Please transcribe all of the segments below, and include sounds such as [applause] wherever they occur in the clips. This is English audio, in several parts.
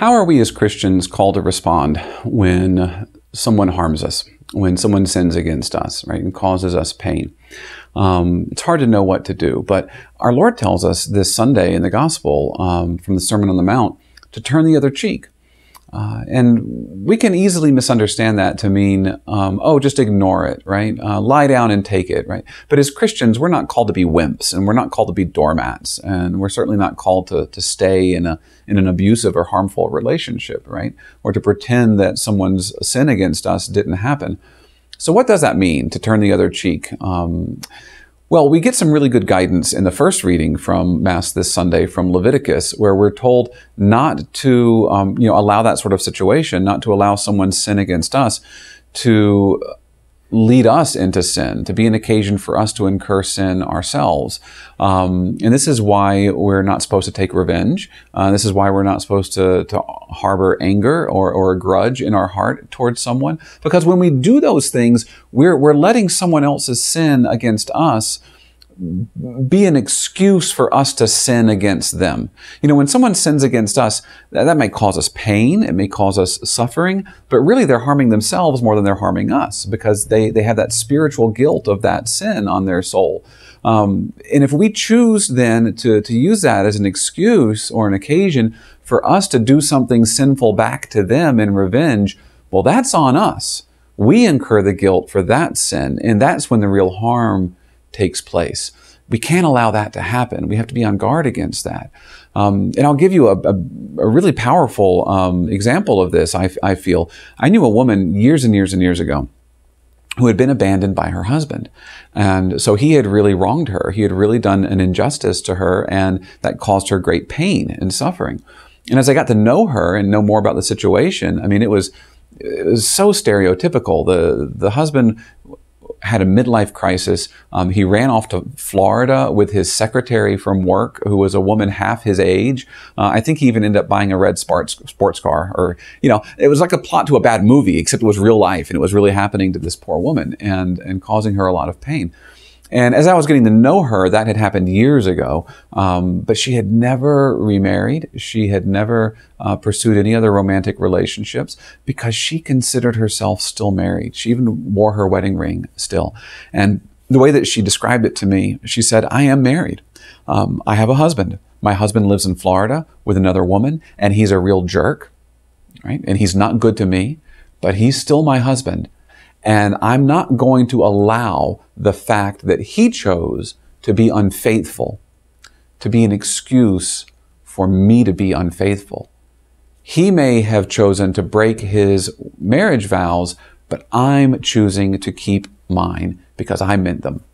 How are we as Christians called to respond when someone harms us, when someone sins against us, right, and causes us pain? Um, it's hard to know what to do, but our Lord tells us this Sunday in the Gospel um, from the Sermon on the Mount to turn the other cheek. Uh, and we can easily misunderstand that to mean, um, oh, just ignore it, right? Uh, lie down and take it, right? But as Christians, we're not called to be wimps, and we're not called to be doormats, and we're certainly not called to, to stay in a in an abusive or harmful relationship, right? Or to pretend that someone's sin against us didn't happen. So, what does that mean to turn the other cheek? Um, well, we get some really good guidance in the first reading from Mass this Sunday from Leviticus, where we're told not to, um, you know, allow that sort of situation, not to allow someone's sin against us to lead us into sin, to be an occasion for us to incur sin ourselves. Um, and this is why we're not supposed to take revenge. Uh, this is why we're not supposed to, to harbor anger or, or a grudge in our heart towards someone. Because when we do those things, we're, we're letting someone else's sin against us be an excuse for us to sin against them. You know, when someone sins against us, that, may cause us pain, it may cause us suffering, but really they're harming themselves more than they're harming us because they, they have that spiritual guilt of that sin on their soul. Um, and if we choose then to, to use that as an excuse or an occasion for us to do something sinful back to them in revenge, well, that's on us. We incur the guilt for that sin, and that's when the real harm takes place. We can't allow that to happen. We have to be on guard against that. Um, and I'll give you a, a, a really powerful um, example of this, I, I feel. I knew a woman years and years and years ago who had been abandoned by her husband. And so he had really wronged her. He had really done an injustice to her, and that caused her great pain and suffering. And as I got to know her and know more about the situation, I mean, it was it was so stereotypical. The the husband had a midlife crisis. Um, he ran off to Florida with his secretary from work, who was a woman half his age. Uh, I think he even ended up buying a red sports sports car, or you know, it was like a plot to a bad movie, except it was real life and it was really happening to this poor woman and and causing her a lot of pain. And as I was getting to know her, that had happened years ago, um, but she had never remarried. She had never uh, pursued any other romantic relationships because she considered herself still married. She even wore her wedding ring still. And the way that she described it to me, she said, I am married. Um, I have a husband. My husband lives in Florida with another woman, and he's a real jerk, right? And he's not good to me, but he's still my husband. And I'm not going to allow the fact that he chose to be unfaithful to be an excuse for me to be unfaithful. He may have chosen to break his marriage vows, but I'm choosing to keep mine because I meant them.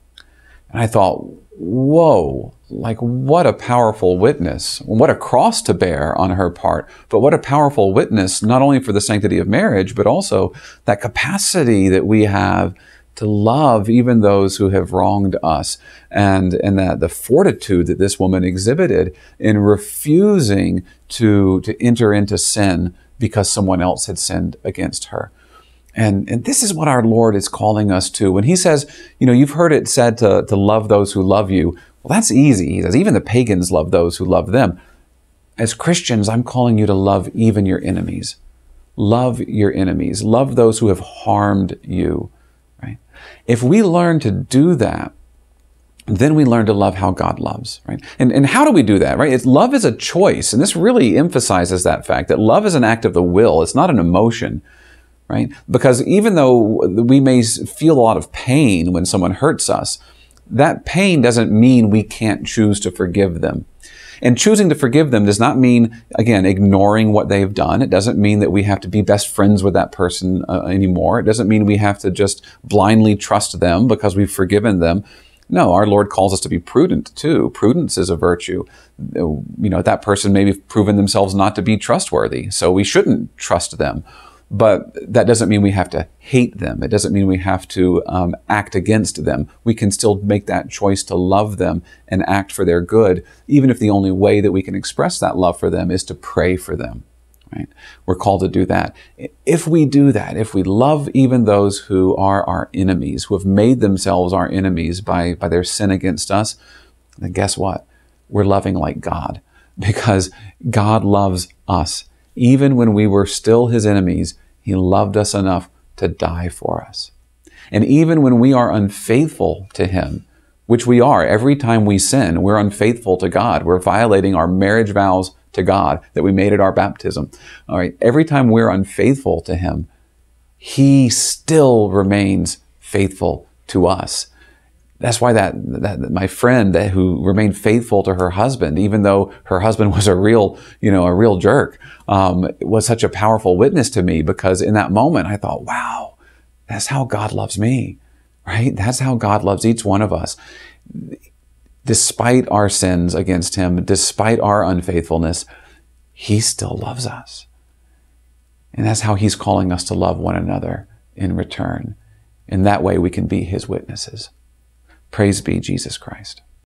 And I thought, whoa, like what a powerful witness. What a cross to bear on her part, but what a powerful witness, not only for the sanctity of marriage, but also that capacity that we have to love even those who have wronged us. And and that the fortitude that this woman exhibited in refusing to to enter into sin because someone else had sinned against her and, and this is what our Lord is calling us to. When He says, you know, you've heard it said to, to love those who love you. Well, that's easy. He says, even the pagans love those who love them. As Christians, I'm calling you to love even your enemies. Love your enemies. Love those who have harmed you, right? If we learn to do that, then we learn to love how God loves, right? And, and how do we do that, right? It's, love is a choice. And this really emphasizes that fact that love is an act of the will. It's not an emotion, right? Because even though we may feel a lot of pain when someone hurts us, that pain doesn't mean we can't choose to forgive them. And choosing to forgive them does not mean, again, ignoring what they've done. It doesn't mean that we have to be best friends with that person uh, anymore. It doesn't mean we have to just blindly trust them because we've forgiven them. No, our Lord calls us to be prudent too. Prudence is a virtue. You know, that person may have proven themselves not to be trustworthy, so we shouldn't trust them. But that doesn't mean we have to hate them. It doesn't mean we have to um, act against them. We can still make that choice to love them and act for their good, even if the only way that we can express that love for them is to pray for them. Right? We're called to do that. If we do that, if we love even those who are our enemies, who have made themselves our enemies by, by their sin against us, then guess what? We're loving like God [laughs] because God loves us Even when we were still his enemies, he loved us enough to die for us. And even when we are unfaithful to him, which we are every time we sin, we're unfaithful to God. We're violating our marriage vows to God that we made at our baptism. All right. Every time we're unfaithful to him, he still remains faithful to us. That's why that, that my friend that, who remained faithful to her husband, even though her husband [laughs] was a real, you know, a real jerk, um, was such a powerful witness to me because in that moment I thought, wow, that's how God loves me, right? That's how God loves each one of us. Despite our sins against Him, despite our unfaithfulness, He still loves us. And that's how He's calling us to love one another in return. In that way, we can be His witnesses. Praise be Jesus Christ.